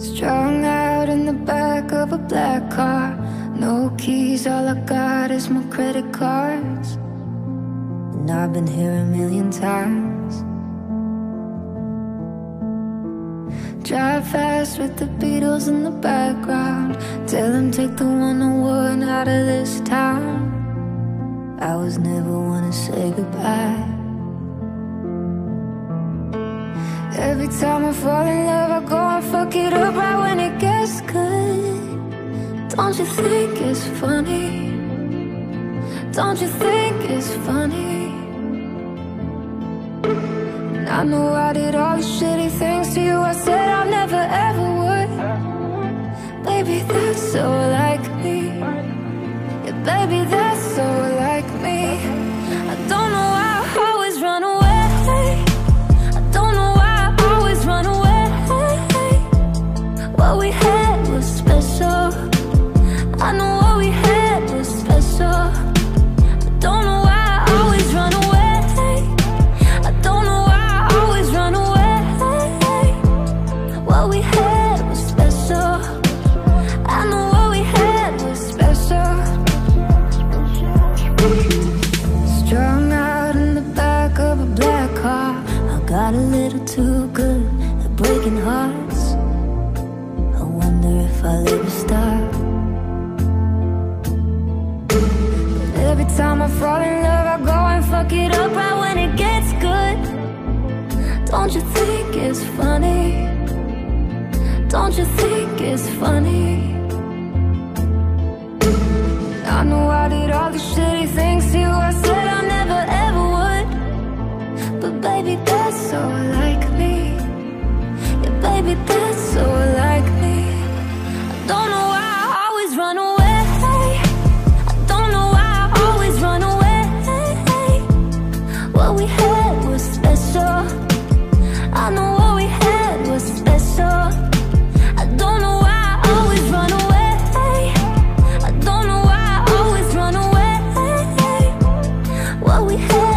Strung out in the back of a black car. No keys, all I got is my credit cards. And I've been here a million times. Drive fast with the Beatles in the background. Tell them take the 101 out of this town. I was never one to say goodbye. Every time I fall in love, I go fuck it up right when it gets good. Don't you think it's funny? Don't you think it's funny? I know I did all the shitty things to you. I said I never ever would. Baby, that's so like me. Yeah, baby, that's so like if I'll ever stop. But every time I fall in love, I go and fuck it up right when it gets good. Don't you think it's funny? Don't you think it's funny? I know I did all the shitty things you.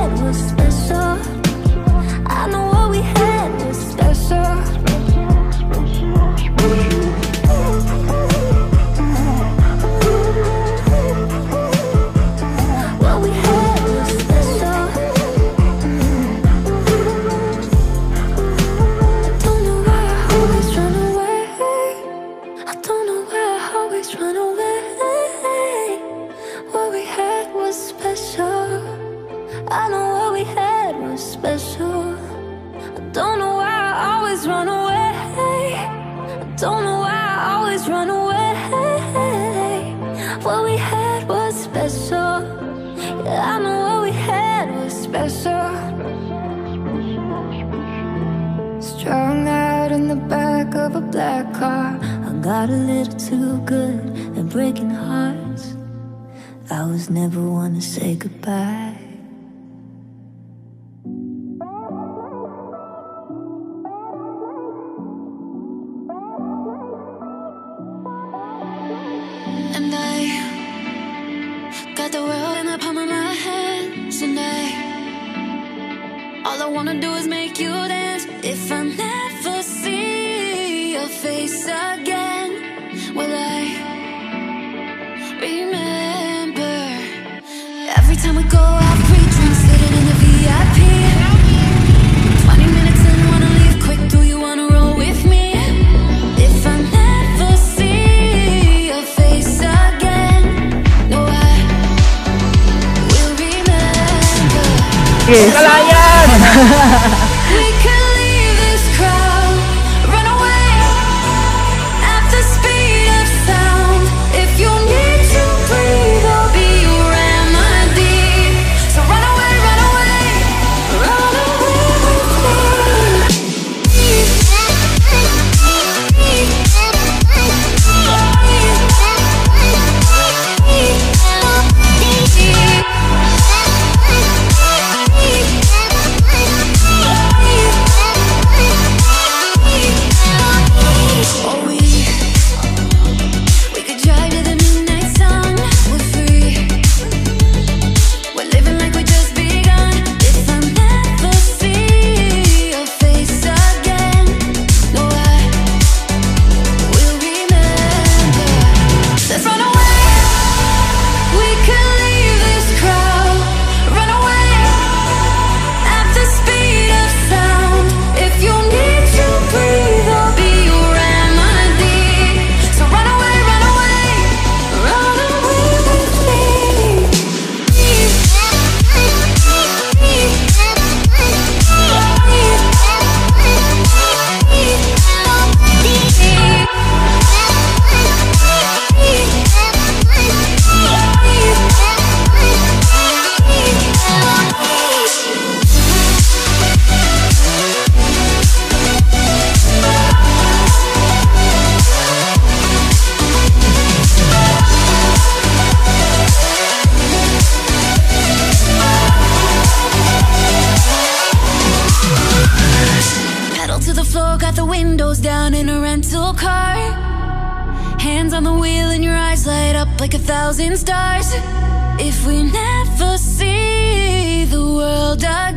What was special. Know what we had was special. I don't know why I always run away. I don't know why I always run away. What we had was special. Yeah, I know what we had was special. Strung out in the back of a black car. I got a little too good at breaking hearts. I was never one to say goodbye. I, wanna do is make you dance. If I never see your face again, will I remember? Every time we go out, free drinks, sitting in the VIP. 20 minutes in, wanna leave quick. Do you wanna roll with me? If I never see your face again, no, I will remember. We ハハハハ! got the windows down in a rental car. Hands on the wheel and your eyes light up like a thousand stars. If we never see the world again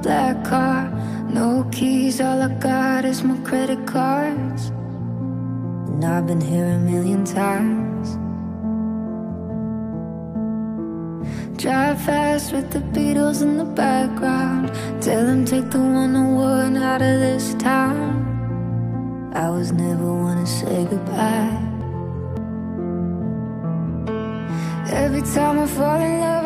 black car. No keys, all I got is my credit cards. And I've been here a million times. Drive fast with the Beatles in the background. Tell them take the 101 out of this town. I was never one to say goodbye. Every time I fall in love